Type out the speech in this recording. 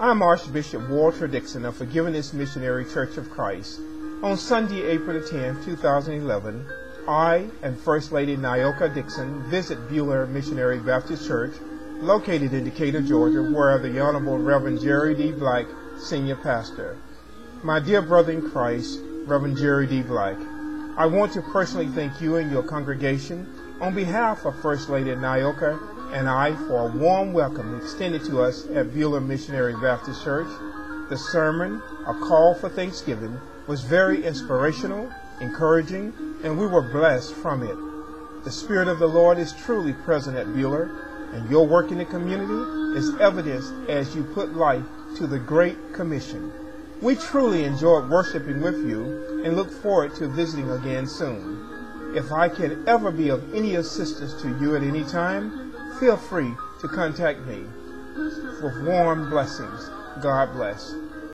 I'm Archbishop Walter Dixon of Forgiveness Missionary Church of Christ. On Sunday, April 10, 2011, I and First Lady Nyoka Dixon visit Beulah Missionary Baptist Church, located in Decatur, Georgia, where the Honorable Reverend Jerry D. Black, Senior Pastor. My dear brother in Christ, Reverend Jerry D. Black, I want to personally thank you and your congregation on behalf of First Lady Nyoka and I for a warm welcome extended to us at Beulah Missionary Baptist Church. The sermon, A Call for Thanksgiving, was very inspirational, encouraging, and we were blessed from it. The Spirit of the Lord is truly present at Beulah, and your work in the community is evidenced as you put life to the Great Commission. We truly enjoyed worshiping with you and look forward to visiting again soon. If I can ever be of any assistance to you at any time, feel free to contact me. With warm blessings, God bless.